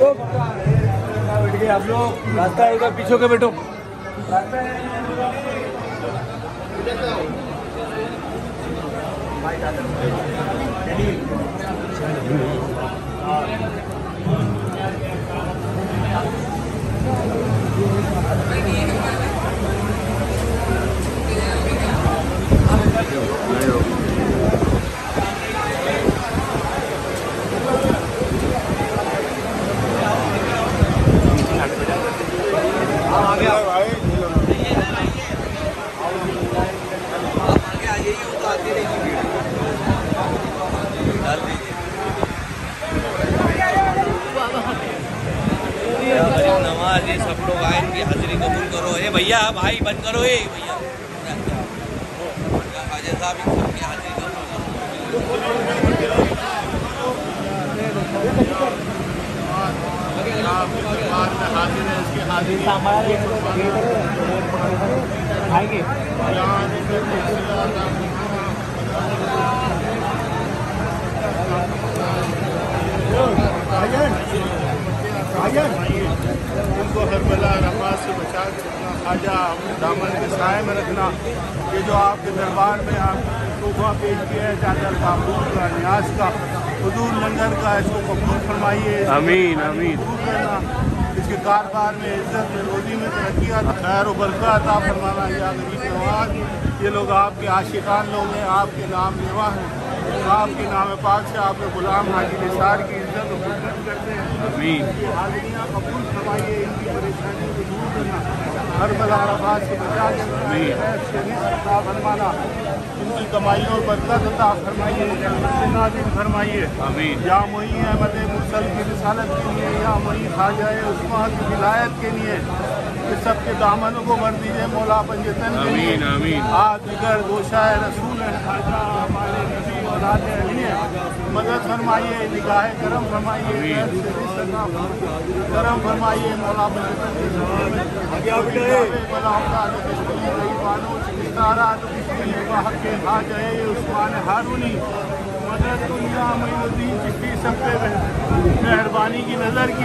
آپ لوگ۔ راستہ ہے ادھر پیچھے کے بیٹھو راستہ آج سب لوگ آئے، ان کی حاضری قبول کرو۔ اے بھیا، بھائی، بند کرو۔ اے بھیا۔ صاحب، ان سب کی حاضری قبول ساتھ خواجہ دامن کے سائے میں رکھنا یہ جو آپ کے دربار میں آپ تحفہ پیش کیا ہے چادر کا کا نیاز کا حضور منظر کا اس کو قبول فرمائیے۔ امین امین اس کے کاروبار میں عزت میں روزی میں ترقی خیر و برقہ عطا فرمانا یا غریب نواز یہ لوگ آپ کے عاشقان لوگ ہیں آپ کے نام لیوا ہیں۔ آپ کے نام پاک سے آپ کے غلام حاجی نثار کی عزت و خدمت کرتے ہیں۔ حاضریاں قبول فرمائیے ان کی پریشانی کو دور اربل آباد یا معین احمد مرسل کی رسالت کے لیے یا معین خواجہ عثمہ کی ولایت کے لیے سب کے دامنوں کو بھر دیجیے مولا پنجتن کے لیے۔ گوشہ رسول ہے مدد فرمائیے نگاہ کرم فرمائیے کرم فرمائیے مولا پنجتن کے ہارونی مدد اللہ معین مہربانی کی نظر کی